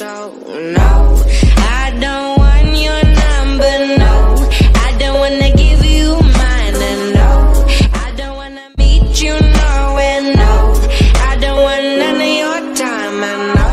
So, no, I don't want your number, no. I don't wanna give you mine, and no. I don't wanna meet you nowhere, no. I don't want none of your time, and no.